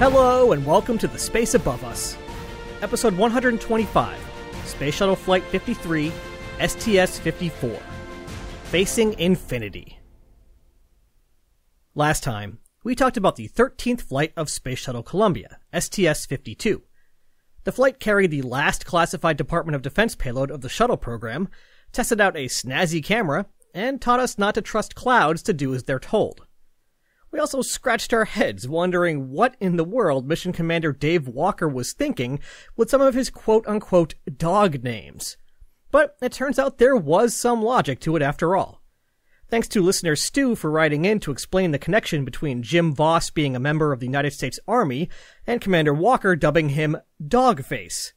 Hello, and welcome to The Space Above Us, Episode 125, Space Shuttle Flight 53, STS 54, Facing Infinity. Last time, we talked about the 13th flight of Space Shuttle Columbia, STS 52. The flight carried the last classified Department of Defense payload of the shuttle program, tested out a snazzy camera, and taught us not to trust clouds to do as they're told. We also scratched our heads wondering what in the world Mission Commander Dave Walker was thinking with some of his quote unquote dog names. But it turns out there was some logic to it after all. Thanks to listener Stu for writing in to explain the connection between Jim Voss being a member of the United States Army and Commander Walker dubbing him Dogface.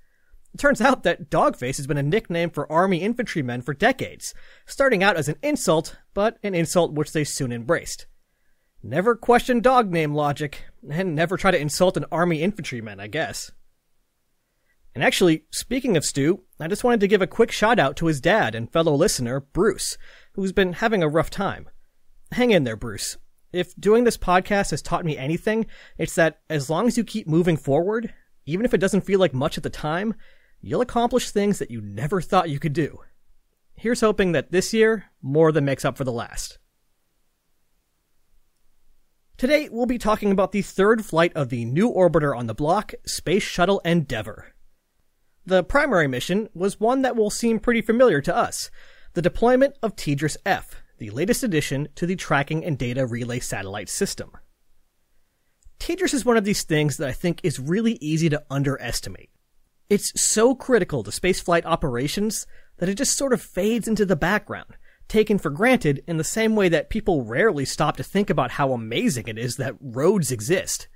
It turns out that Dogface has been a nickname for Army infantrymen for decades, starting out as an insult, but an insult which they soon embraced. Never question dog name logic, and never try to insult an army infantryman, I guess. And actually, speaking of Stu, I just wanted to give a quick shout out to his dad and fellow listener, Bruce, who's been having a rough time. Hang in there, Bruce. If doing this podcast has taught me anything, it's that as long as you keep moving forward, even if it doesn't feel like much at the time, you'll accomplish things that you never thought you could do. Here's hoping that this year more than makes up for the last. Today, we'll be talking about the third flight of the new orbiter on the block, Space Shuttle Endeavour. The primary mission was one that will seem pretty familiar to us the deployment of TDRS F, the latest addition to the Tracking and Data Relay Satellite System. TDRS is one of these things that I think is really easy to underestimate. It's so critical to spaceflight operations that it just sort of fades into the background, taken for granted in the same way that people rarely stop to think about how amazing it is that roads exist.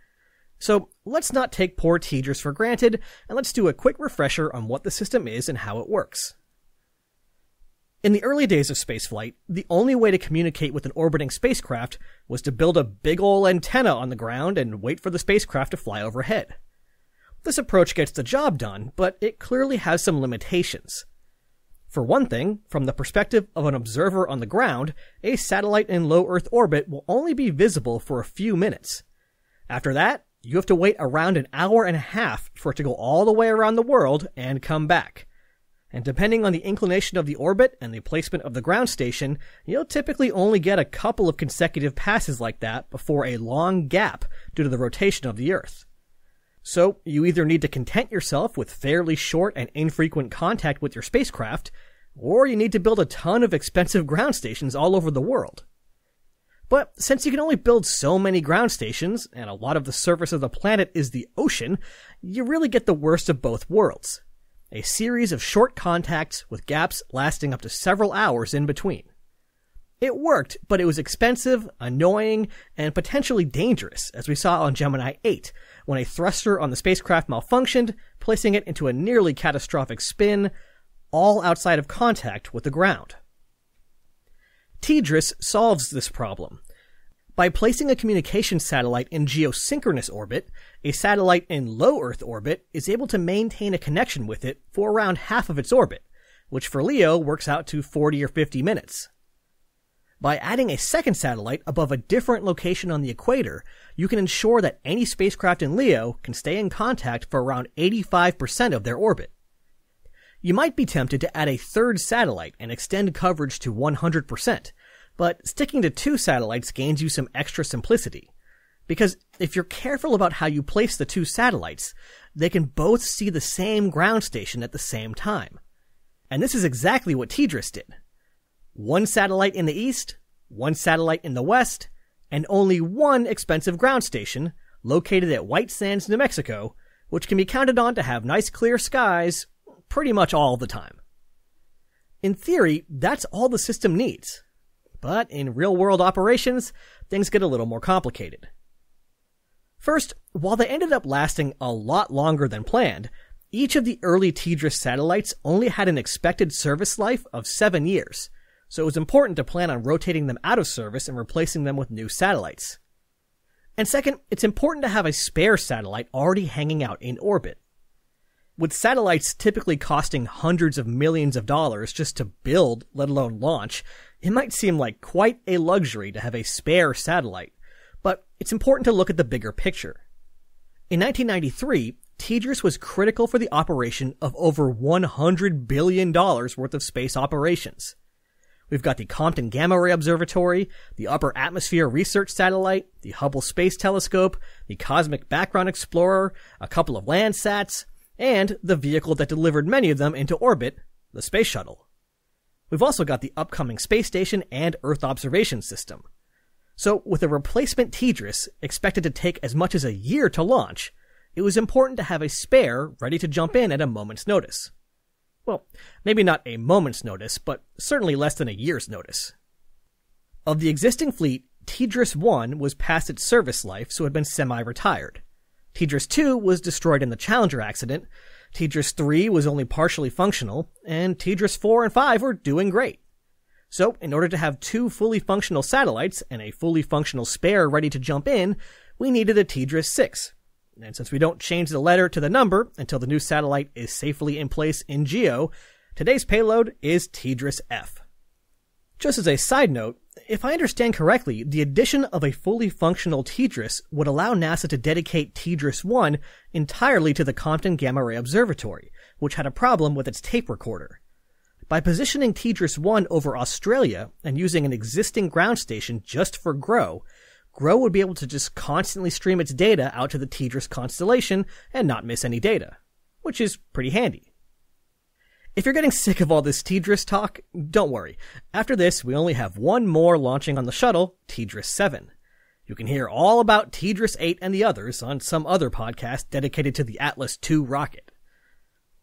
So let's not take poor TDRS for granted, and let's do a quick refresher on what the system is and how it works. In the early days of spaceflight, the only way to communicate with an orbiting spacecraft was to build a big ol' antenna on the ground and wait for the spacecraft to fly overhead. This approach gets the job done, but it clearly has some limitations. For one thing, from the perspective of an observer on the ground, a satellite in low Earth orbit will only be visible for a few minutes. After that, you have to wait around an hour and a half for it to go all the way around the world and come back. And depending on the inclination of the orbit and the placement of the ground station, you'll typically only get a couple of consecutive passes like that before a long gap due to the rotation of the Earth. So you either need to content yourself with fairly short and infrequent contact with your spacecraft, or you need to build a ton of expensive ground stations all over the world. But since you can only build so many ground stations, and a lot of the surface of the planet is the ocean, you really get the worst of both worlds. A series of short contacts with gaps lasting up to several hours in between. It worked, but it was expensive, annoying, and potentially dangerous, as we saw on Gemini 8, when a thruster on the spacecraft malfunctioned, placing it into a nearly catastrophic spin, all outside of contact with the ground. TDRS solves this problem. By placing a communication satellite in geosynchronous orbit, a satellite in low Earth orbit is able to maintain a connection with it for around half of its orbit, which for LEO works out to 40 or 50 minutes. By adding a second satellite above a different location on the equator, you can ensure that any spacecraft in LEO can stay in contact for around 85% of their orbit. You might be tempted to add a third satellite and extend coverage to 100%, but sticking to two satellites gains you some extra simplicity. Because if you're careful about how you place the two satellites, they can both see the same ground station at the same time. And this is exactly what TDRS did. One satellite in the east, one satellite in the west, and only one expensive ground station located at White Sands, New Mexico, which can be counted on to have nice clear skies pretty much all the time. In theory, that's all the system needs. But in real world operations, things get a little more complicated. First, while they ended up lasting a lot longer than planned, each of the early TDRS satellites only had an expected service life of seven years, so it was important to plan on rotating them out of service and replacing them with new satellites. And second, it's important to have a spare satellite already hanging out in orbit. With satellites typically costing hundreds of millions of dollars just to build, let alone launch, it might seem like quite a luxury to have a spare satellite, but it's important to look at the bigger picture. In 1993, TDRS was critical for the operation of over $100 billion worth of space operations. We've got the Compton Gamma Ray Observatory, the Upper Atmosphere Research Satellite, the Hubble Space Telescope, the Cosmic Background Explorer, a couple of Landsats, and the vehicle that delivered many of them into orbit, the Space Shuttle. We've also got the upcoming space station and Earth observation system. So, with a replacement TDRS expected to take as much as a year to launch, it was important to have a spare ready to jump in at a moment's notice. Well, maybe not a moment's notice, but certainly less than a year's notice. Of the existing fleet, TDRS 1 was past its service life, so had been semi-retired. TDRS 2 was destroyed in the Challenger accident, TDRS 3 was only partially functional, and TDRS 4 and 5 were doing great. So, in order to have two fully functional satellites and a fully functional spare ready to jump in, we needed a TDRS 6. And since we don't change the letter to the number until the new satellite is safely in place in GEO, today's payload is TDRS F. Just as a side note, if I understand correctly, the addition of a fully functional TDRS would allow NASA to dedicate TDRS 1 entirely to the Compton Gamma Ray Observatory, which had a problem with its tape recorder. By positioning TDRS 1 over Australia and using an existing ground station just for GRO, GRO would be able to just constantly stream its data out to the TDRS constellation and not miss any data, which is pretty handy. If you're getting sick of all this TDRS talk, don't worry. After this, we only have one more launching on the shuttle, TDRS 7. You can hear all about TDRS 8 and the others on some other podcast dedicated to the Atlas II rocket.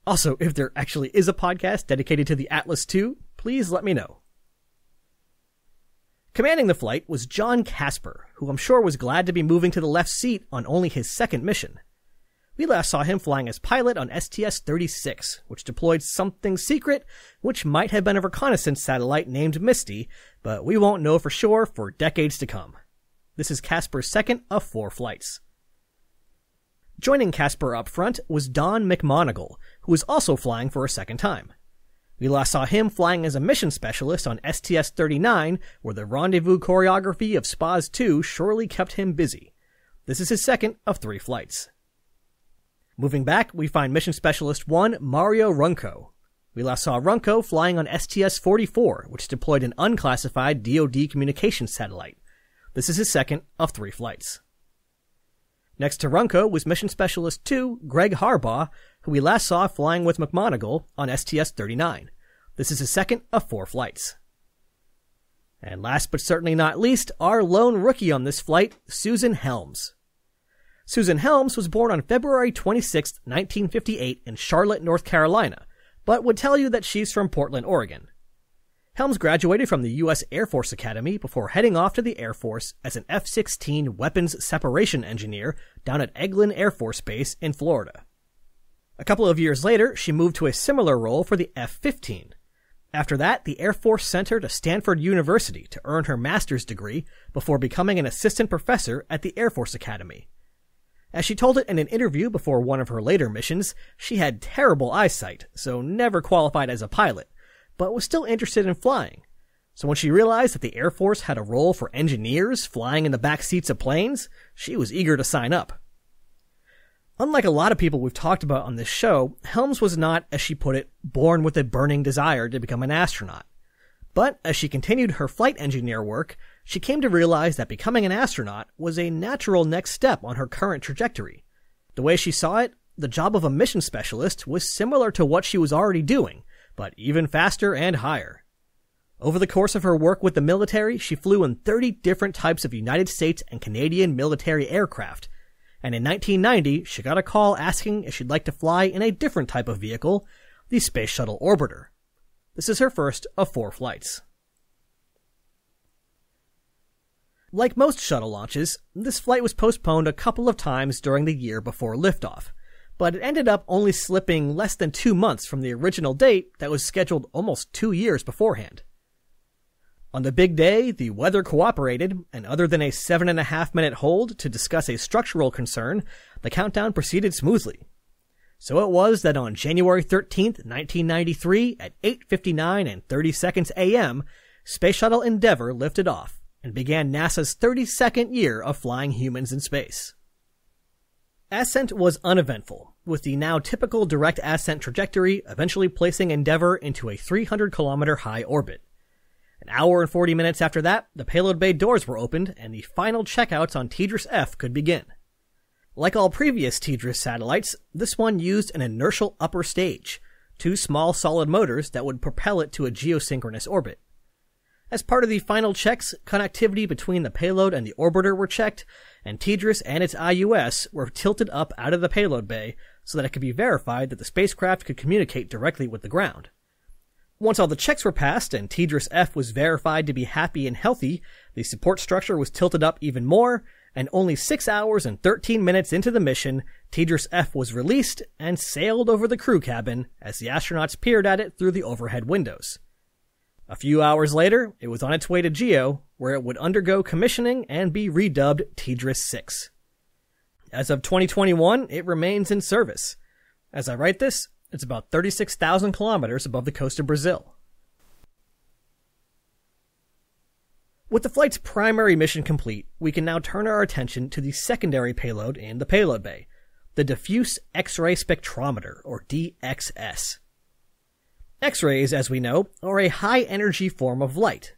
Also, if there actually is a podcast dedicated to the Atlas II, please let me know. Commanding the flight was John Casper, who I'm sure was glad to be moving to the left seat on only his second mission. We last saw him flying as pilot on STS-36, which deployed something secret, which might have been a reconnaissance satellite named Misty, but we won't know for sure for decades to come. This is Casper's second of four flights. Joining Casper up front was Don McMonagle, who was also flying for a second time. We last saw him flying as a mission specialist on STS-39, where the rendezvous choreography of SPAS 2 surely kept him busy. This is his second of three flights. Moving back, we find Mission Specialist 1 Mario Runco. We last saw Runco flying on STS-44, which deployed an unclassified DoD communications satellite. This is his second of three flights. Next to Runco was Mission Specialist 2 Greg Harbaugh, who we last saw flying with McMonagle on STS-39. This is his second of four flights. And last but certainly not least, our lone rookie on this flight, Susan Helms. Susan Helms was born on February 26, 1958 in Charlotte, North Carolina, but would tell you that she's from Portland, Oregon. Helms graduated from the U.S. Air Force Academy before heading off to the Air Force as an F-16 weapons separation engineer down at Eglin Air Force Base in Florida. A couple of years later, she moved to a similar role for the F-15. After that, the Air Force sent her to Stanford University to earn her master's degree before becoming an assistant professor at the Air Force Academy. As she told it in an interview before one of her later missions, she had terrible eyesight, so never qualified as a pilot, but was still interested in flying. So when she realized that the Air Force had a role for engineers flying in the back seats of planes, she was eager to sign up. Unlike a lot of people we've talked about on this show, Helms was not, as she put it, born with a burning desire to become an astronaut. But as she continued her flight engineer work, she came to realize that becoming an astronaut was a natural next step on her current trajectory. The way she saw it, the job of a mission specialist was similar to what she was already doing, but even faster and higher. Over the course of her work with the military, she flew in 30 different types of United States and Canadian military aircraft, and in 1990, she got a call asking if she'd like to fly in a different type of vehicle, the Space Shuttle Orbiter. This is her first of four flights. Like most shuttle launches, this flight was postponed a couple of times during the year before liftoff, but it ended up only slipping less than two months from the original date that was scheduled almost two years beforehand. On the big day, the weather cooperated, and other than a seven and a half minute hold to discuss a structural concern, the countdown proceeded smoothly. So it was that on January 13th, 1993, at 8.59 and 30 seconds AM, Space Shuttle Endeavour lifted off and began NASA's 32nd year of flying humans in space. Ascent was uneventful, with the now typical direct ascent trajectory eventually placing Endeavour into a 300 kilometer high orbit. An hour and 40 minutes after that, the payload bay doors were opened and the final checkouts on TDRS F could begin. Like all previous TDRS satellites, this one used an inertial upper stage, two small solid motors that would propel it to a geosynchronous orbit. As part of the final checks, connectivity between the payload and the orbiter were checked, and TDRS and its IUS were tilted up out of the payload bay so that it could be verified that the spacecraft could communicate directly with the ground. Once all the checks were passed and TDRS F was verified to be happy and healthy, the support structure was tilted up even more, and only 6 hours and 13 minutes into the mission, TDRS F was released and sailed over the crew cabin as the astronauts peered at it through the overhead windows. A few hours later, it was on its way to GEO, where it would undergo commissioning and be redubbed TDRS 6. As of 2021, it remains in service. As I write this, it's about 36,000 kilometers above the coast of Brazil. With the flight's primary mission complete, we can now turn our attention to the secondary payload in the payload bay, the Diffuse X-ray Spectrometer, or DXS. X-rays, as we know, are a high energy form of light.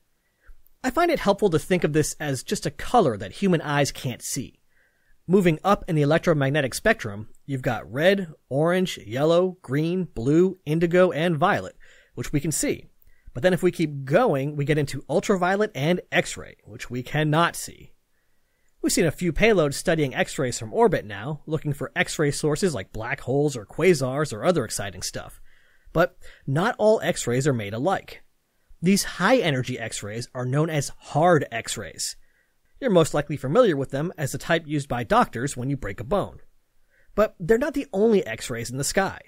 I find it helpful to think of this as just a color that human eyes can't see. Moving up in the electromagnetic spectrum, you've got red, orange, yellow, green, blue, indigo, and violet, which we can see. But then if we keep going, we get into ultraviolet and X-ray, which we cannot see. We've seen a few payloads studying X-rays from orbit now, looking for X-ray sources like black holes or quasars or other exciting stuff. But not all X-rays are made alike. These high energy X-rays are known as hard X-rays. You're most likely familiar with them as the type used by doctors when you break a bone. But they're not the only X-rays in the sky.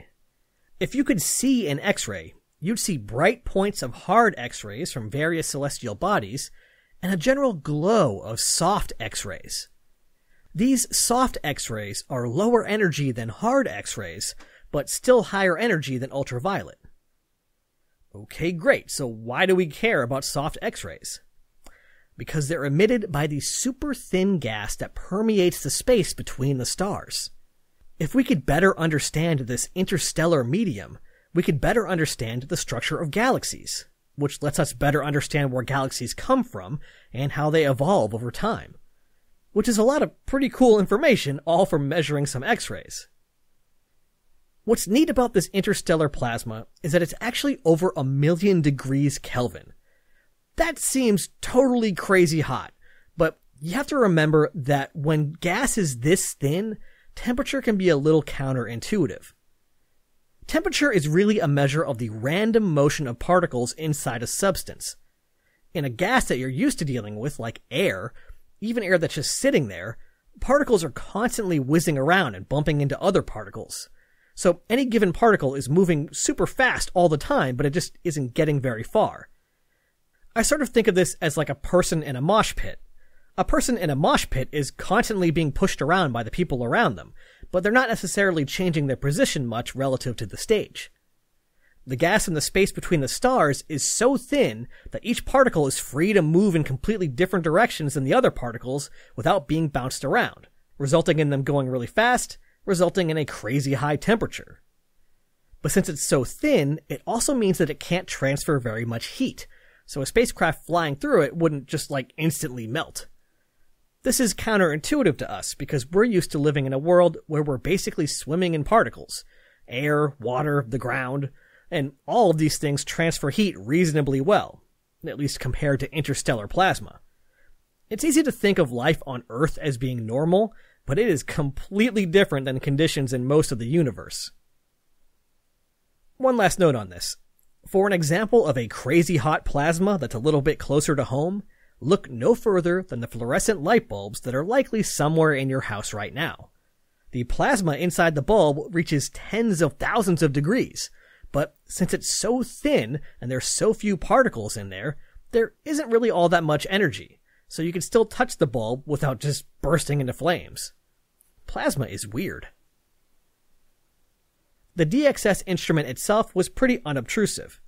If you could see an X-ray, you'd see bright points of hard X-rays from various celestial bodies and a general glow of soft X-rays. These soft X-rays are lower energy than hard X-rays, but still higher energy than ultraviolet. Okay, great. So why do we care about soft X-rays? Because they're emitted by the super thin gas that permeates the space between the stars. If we could better understand this interstellar medium, we could better understand the structure of galaxies, which lets us better understand where galaxies come from and how they evolve over time. Which is a lot of pretty cool information, all from measuring some X-rays. What's neat about this interstellar plasma is that it's actually over a million degrees Kelvin. That seems totally crazy hot, but you have to remember that when gas is this thin, temperature can be a little counterintuitive. Temperature is really a measure of the random motion of particles inside a substance. In a gas that you're used to dealing with, like air, even air that's just sitting there, particles are constantly whizzing around and bumping into other particles. So any given particle is moving super fast all the time, but it just isn't getting very far. I sort of think of this as like a person in a mosh pit. A person in a mosh pit is constantly being pushed around by the people around them, but they're not necessarily changing their position much relative to the stage. The gas in the space between the stars is so thin that each particle is free to move in completely different directions than the other particles without being bounced around, resulting in them going really fast resulting in a crazy high temperature. But since it's so thin, it also means that it can't transfer very much heat, so a spacecraft flying through it wouldn't just like instantly melt. This is counterintuitive to us because we're used to living in a world where we're basically swimming in particles air, water, the ground, and all of these things transfer heat reasonably well, at least compared to interstellar plasma. It's easy to think of life on Earth as being normal but it is completely different than conditions in most of the universe. One last note on this. For an example of a crazy hot plasma that's a little bit closer to home, look no further than the fluorescent light bulbs that are likely somewhere in your house right now. The plasma inside the bulb reaches tens of thousands of degrees, but since it's so thin and there's so few particles in there, there isn't really all that much energy, so you can still touch the bulb without just bursting into flames. Plasma is weird. The DXS instrument itself was pretty unobtrusive.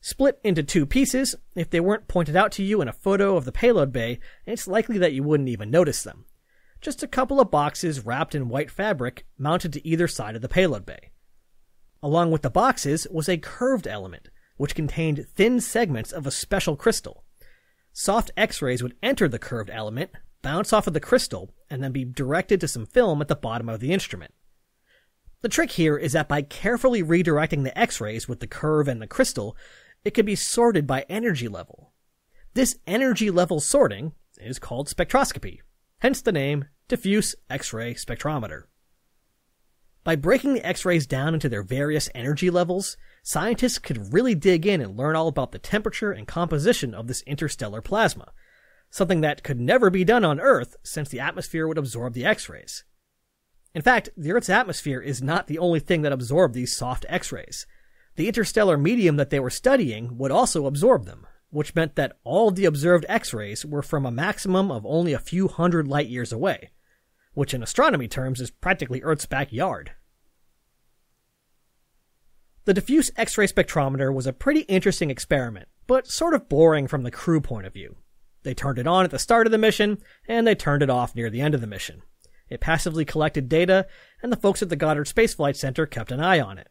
Split into two pieces, if they weren't pointed out to you in a photo of the payload bay, it's likely that you wouldn't even notice them. just a couple of boxes wrapped in white fabric mounted to either side of the payload bay. Along with the boxes was a curved element, which contained thin segments of a special crystal. Soft X-rays would enter the curved element, bounce off of the crystal, and then be directed to some film at the bottom of the instrument. The trick here is that by carefully redirecting the X-rays with the curve and the crystal, it can be sorted by energy level. This energy level sorting is called spectroscopy, hence the name diffuse X-ray spectrometer. By breaking the X-rays down into their various energy levels, scientists could really dig in and learn all about the temperature and composition of this interstellar plasma, something that could never be done on Earth since the atmosphere would absorb the X-rays. In fact, the Earth's atmosphere is not the only thing that absorbed these soft X-rays. The interstellar medium that they were studying would also absorb them, which meant that all the observed X-rays were from a maximum of only a few hundred light years away, which in astronomy terms is practically Earth's backyard. The diffuse X-ray spectrometer was a pretty interesting experiment, but sort of boring from the crew point of view. They turned it on at the start of the mission, and they turned it off near the end of the mission. It passively collected data, and the folks at the Goddard Space Flight Center kept an eye on it.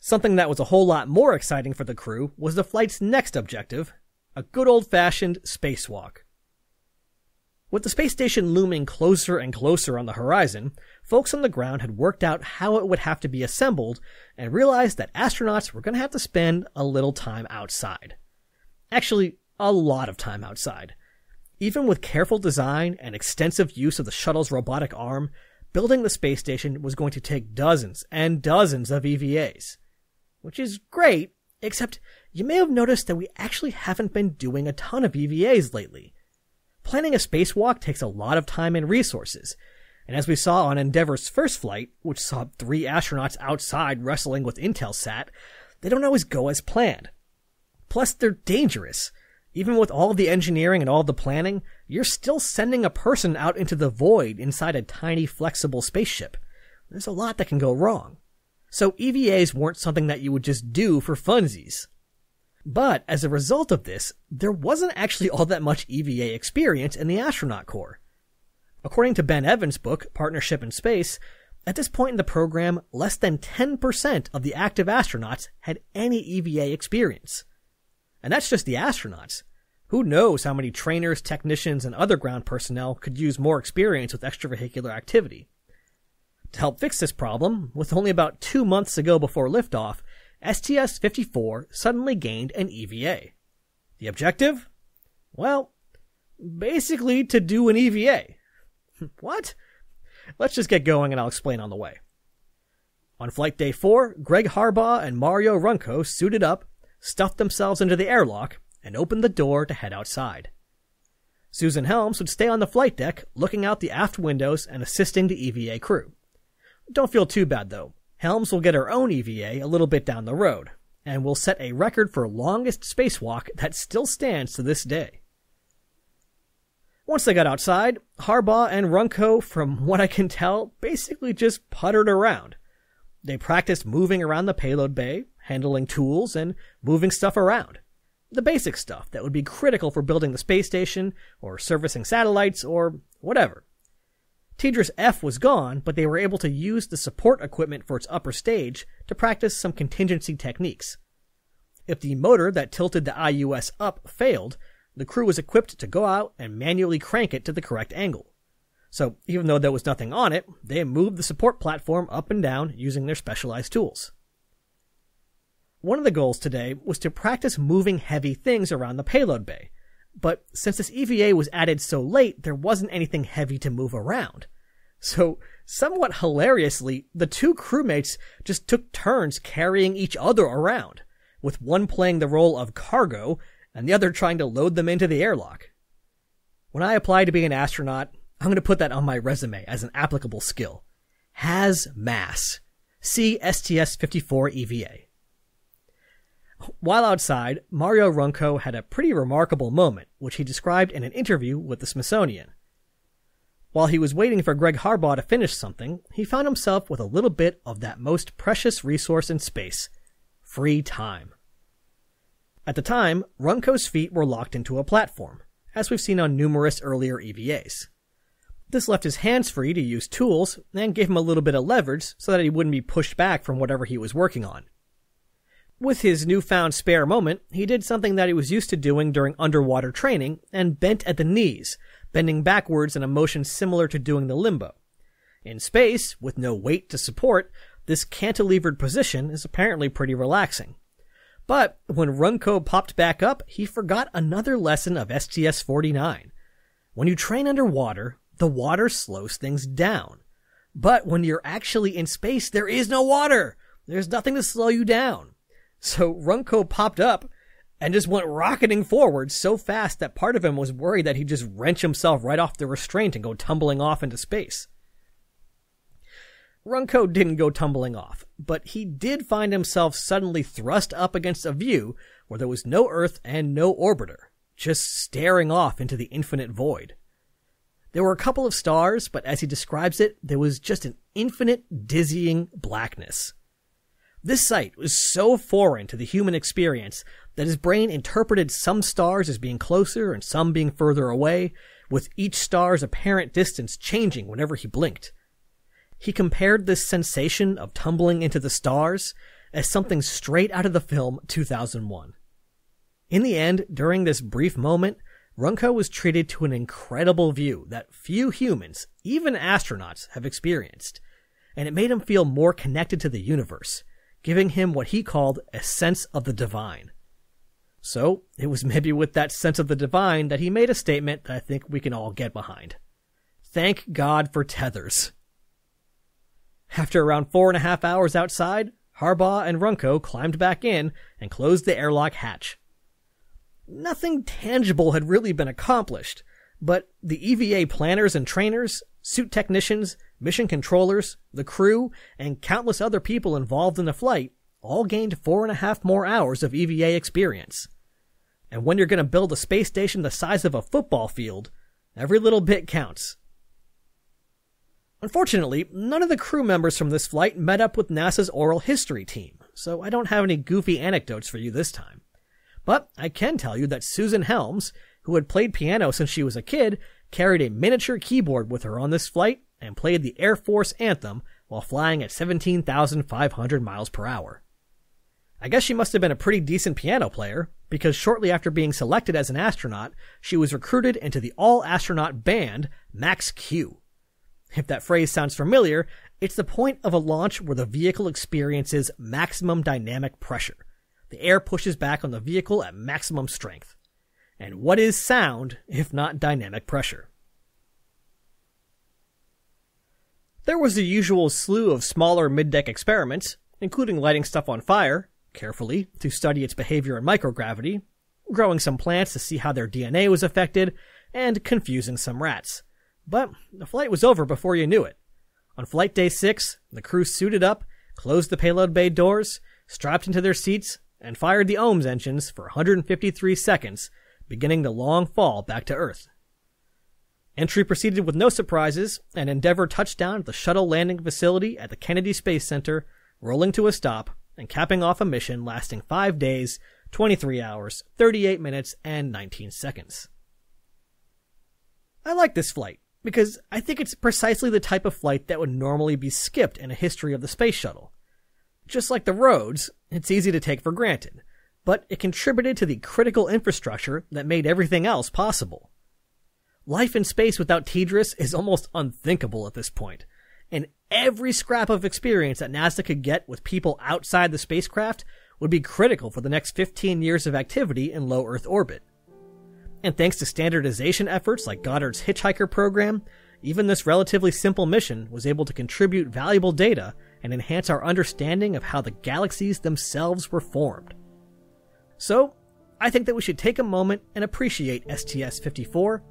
Something that was a whole lot more exciting for the crew was the flight's next objective, a good old fashioned spacewalk. With the space station looming closer and closer on the horizon, folks on the ground had worked out how it would have to be assembled and realized that astronauts were going to have to spend a little time outside. Actually, a lot of time outside. Even with careful design and extensive use of the shuttle's robotic arm, building the space station was going to take dozens and dozens of EVAs. Which is great, except you may have noticed that we actually haven't been doing a ton of EVAs lately. Planning a spacewalk takes a lot of time and resources, and as we saw on Endeavour's first flight, which saw three astronauts outside wrestling with Intelsat, they don't always go as planned. Plus, they're dangerous. Even with all the engineering and all the planning, you're still sending a person out into the void inside a tiny flexible spaceship. There's a lot that can go wrong. So EVAs weren't something that you would just do for funsies. But as a result of this, there wasn't actually all that much EVA experience in the astronaut corps. According to Ben Evans' book, Partnership in Space, at this point in the program, less than 10% of the active astronauts had any EVA experience. And that's just the astronauts. Who knows how many trainers, technicians, and other ground personnel could use more experience with extravehicular activity. To help fix this problem, with only about two months to go before liftoff, STS-54 suddenly gained an EVA. The objective? Well, basically to do an EVA. what? Let's just get going and I'll explain on the way. On flight day four, Greg Harbaugh and Mario Runco suited up stuffed themselves into the airlock, and opened the door to head outside. Susan Helms would stay on the flight deck, looking out the aft windows and assisting the EVA crew. Don't feel too bad though. Helms will get her own EVA a little bit down the road, and will set a record for longest spacewalk that still stands to this day. Once they got outside, Harbaugh and Runco, from what I can tell, basically just puttered around. They practiced moving around the payload bay, handling tools, and moving stuff around. The basic stuff that would be critical for building the space station, or servicing satellites, or whatever. TDRS F was gone, but they were able to use the support equipment for its upper stage to practice some contingency techniques. If the motor that tilted the IUS up failed, the crew was equipped to go out and manually crank it to the correct angle. So even though there was nothing on it, they moved the support platform up and down using their specialized tools. One of the goals today was to practice moving heavy things around the payload bay. But since this EVA was added so late, there wasn't anything heavy to move around. So, somewhat hilariously, the two crewmates just took turns carrying each other around, with one playing the role of cargo and the other trying to load them into the airlock. When I apply to be an astronaut, I'm going to put that on my resume as an applicable skill. Has mass. See STS 54 EVA. While outside, Mario Runco had a pretty remarkable moment, which he described in an interview with the Smithsonian. While he was waiting for Greg Harbaugh to finish something, he found himself with a little bit of that most precious resource in space free time. At the time, Runco's feet were locked into a platform, as we've seen on numerous earlier EVAs. This left his hands free to use tools and gave him a little bit of leverage so that he wouldn't be pushed back from whatever he was working on. With his newfound spare moment, he did something that he was used to doing during underwater training and bent at the knees, bending backwards in a motion similar to doing the limbo. In space, with no weight to support, this cantilevered position is apparently pretty relaxing. But when Runco popped back up, he forgot another lesson of STS 49. When you train underwater, the water slows things down. But when you're actually in space, there is no water. There's nothing to slow you down. So Runco popped up and just went rocketing forward so fast that part of him was worried that he'd just wrench himself right off the restraint and go tumbling off into space. Runco didn't go tumbling off, but he did find himself suddenly thrust up against a view where there was no Earth and no orbiter, just staring off into the infinite void. There were a couple of stars, but as he describes it, there was just an infinite, dizzying blackness. This sight was so foreign to the human experience that his brain interpreted some stars as being closer and some being further away, with each star's apparent distance changing whenever he blinked. He compared this sensation of tumbling into the stars as something straight out of the film 2001. In the end, during this brief moment, Runco was treated to an incredible view that few humans, even astronauts, have experienced, and it made him feel more connected to the universe, giving him what he called a sense of the divine. So, it was maybe with that sense of the divine that he made a statement that I think we can all get behind. Thank God for tethers. After around four and a half hours outside, Harbaugh and Runco climbed back in and closed the airlock hatch. Nothing tangible had really been accomplished, but the EVA planners and trainers, suit technicians, mission controllers, the crew, and countless other people involved in the flight all gained four and a half more hours of EVA experience. And when you're going to build a space station the size of a football field, every little bit counts. Unfortunately, none of the crew members from this flight met up with NASA's oral history team, so I don't have any goofy anecdotes for you this time. But I can tell you that Susan Helms, who had played piano since she was a kid, carried a miniature keyboard with her on this flight and played the Air Force anthem while flying at 17,500 miles per hour. I guess she must have been a pretty decent piano player, because shortly after being selected as an astronaut, she was recruited into the all astronaut band Max Q. If that phrase sounds familiar, it's the point of a launch where the vehicle experiences maximum dynamic pressure. The air pushes back on the vehicle at maximum strength. And what is sound if not dynamic pressure? There was the usual slew of smaller mid-deck experiments, including lighting stuff on fire, carefully, to study its behavior in microgravity, growing some plants to see how their DNA was affected, and confusing some rats. But the flight was over before you knew it. On flight day six, the crew suited up, closed the payload bay doors, strapped into their seats, and fired the OMS engines for 153 seconds, beginning the long fall back to Earth. Entry proceeded with no surprises, and Endeavour touched down at the shuttle landing facility at the Kennedy Space Center, rolling to a stop and capping off a mission lasting 5 days, 23 hours, 38 minutes, and 19 seconds. I like this flight because I think it's precisely the type of flight that would normally be skipped in a history of the space shuttle. Just like the roads, it's easy to take for granted, but it contributed to the critical infrastructure that made everything else possible. Life in space without TDRS is almost unthinkable at this point, and every scrap of experience that NASA could get with people outside the spacecraft would be critical for the next 15 years of activity in low Earth orbit. And thanks to standardization efforts like Goddard's Hitchhiker program, even this relatively simple mission was able to contribute valuable data and enhance our understanding of how the galaxies themselves were formed. So, I think that we should take a moment and appreciate STS 54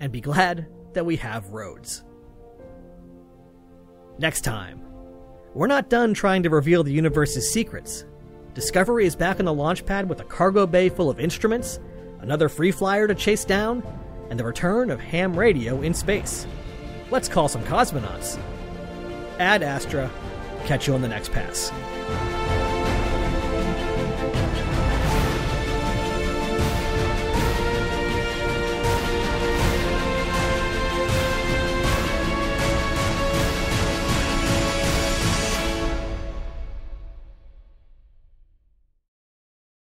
and be glad that we have roads. Next time, we're not done trying to reveal the universe's secrets. Discovery is back on the launch pad with a cargo bay full of instruments another free flyer to chase down, and the return of ham radio in space. Let's call some cosmonauts. Ad Astra. Catch you on the next pass.